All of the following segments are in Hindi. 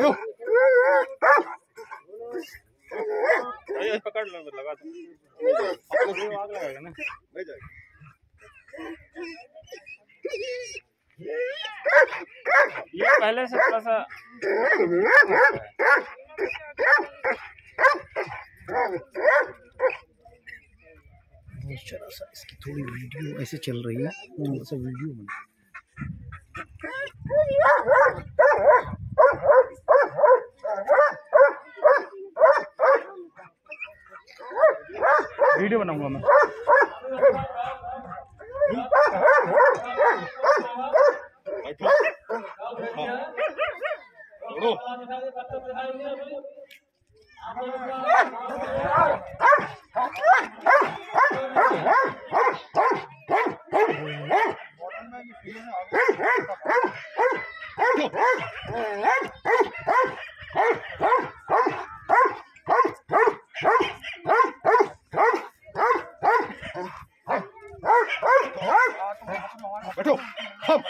आयो अरे, पकड़ लो लगा दो। आग लगाएगा ना। ये पहले से थोड़ा सा इसकी थोड़ी वीडियो ऐसे चल रही है वीडियो बना। वीडियो बनाऊँगा मैं। बैठो बैठो। हम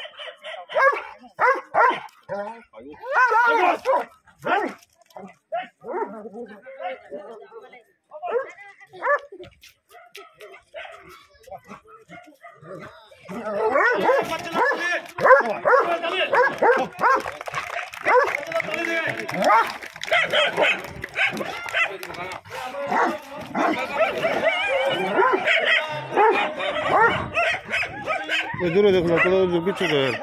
आयो इधर देखो थोड़ा जो पीछे का यार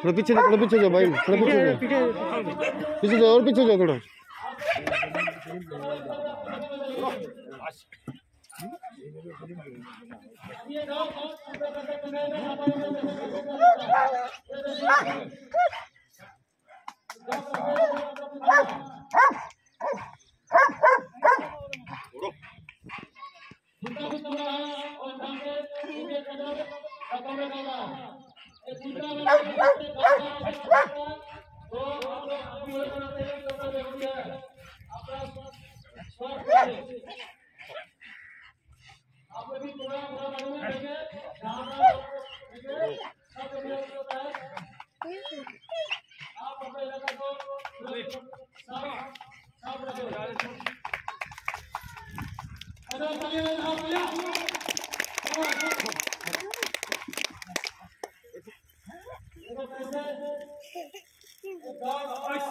थोड़ा पीछे थोड़ा पीछे जाओ भाई थोड़ा पीछे जाओ पीछे जाओ और पीछे जाओ थोड़ा छोड़ो दूसरा कुछ बोला और ढंग से पूरे कदर खत्म में डाला ये दूसरा में तो हम लोग हम लोग बनाते हैं कदर में हो गया अपना स्वास्थ्य आप लोग भी पूरा पूरा मालूम है देंगे जहाँ देंगे सब लोग होता है आप अपने इलाका को सब सब रखो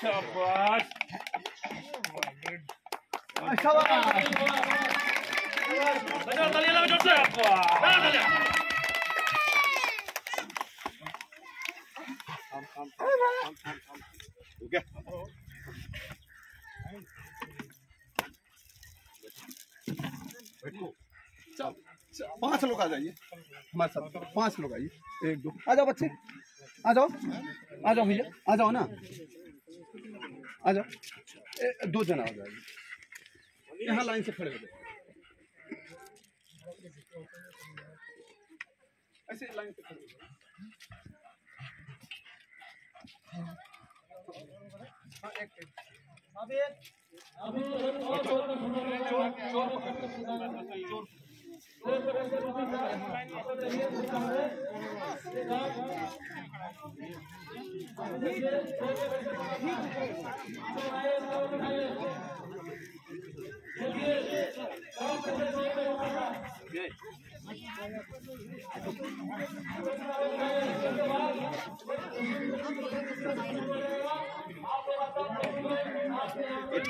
शाबाश बजाओ तालियां लगाओ जोर से लगाओ पाँच लोग आ जाइए। हमारे साथ, पाँच लोग आइए। एक, दो। आ जाओ बच्चे। आ जाओ। आ जाओ भैया। आ जाओ ना। आ जाओ। दो जना आ जाइए। यहाँ लाइन से खड़े हो जाओ ऐसे लाइन से खड़े हो जाओ हाँ, एक एक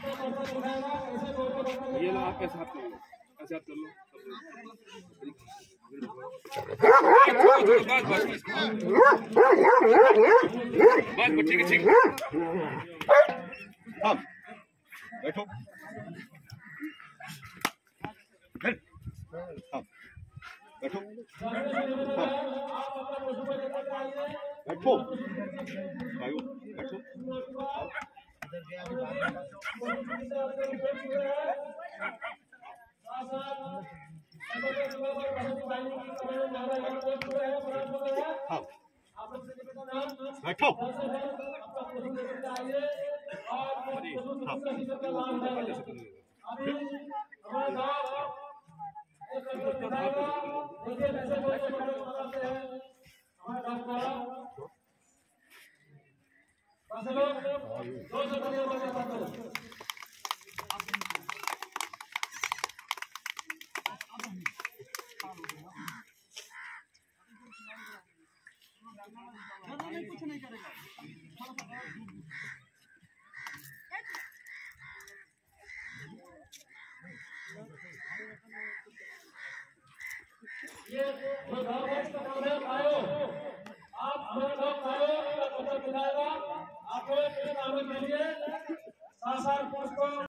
ये लो आप ऐसे हाथ कर लो ऐसे हाथ कर लो। बस बस बस बस ठीक। है। बैठो। बैठ। हाँ। बैठो। हाँ। बैठो। आयो। बैठो। और नहीं करेगा ये